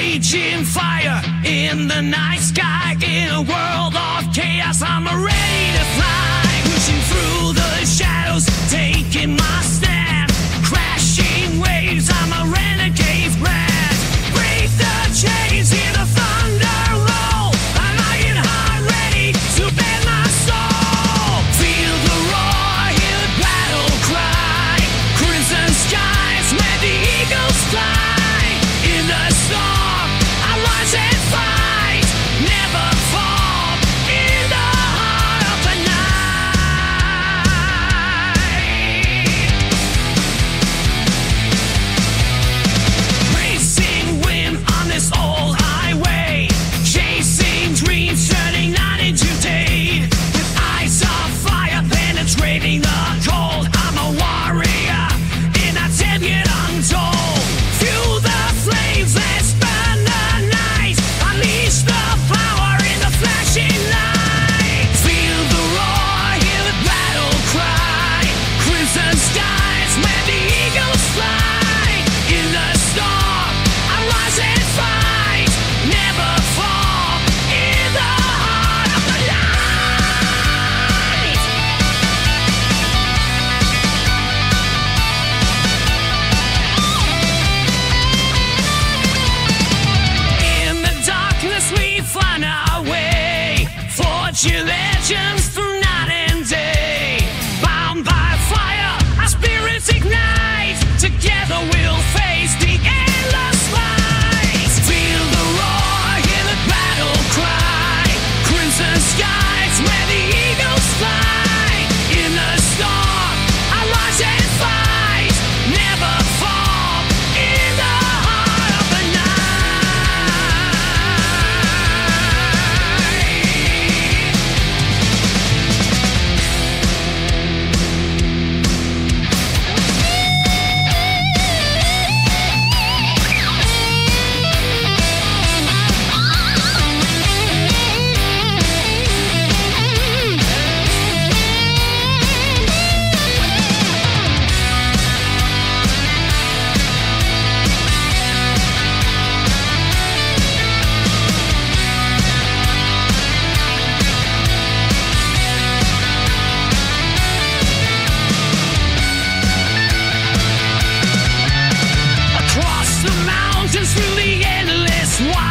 raging fire in the night sky. In a world of chaos, I'm ready to fly. Pushing through the shadows. Ancient legends through night and day. Bound by fire, our spirits ignite. Together we'll. Why?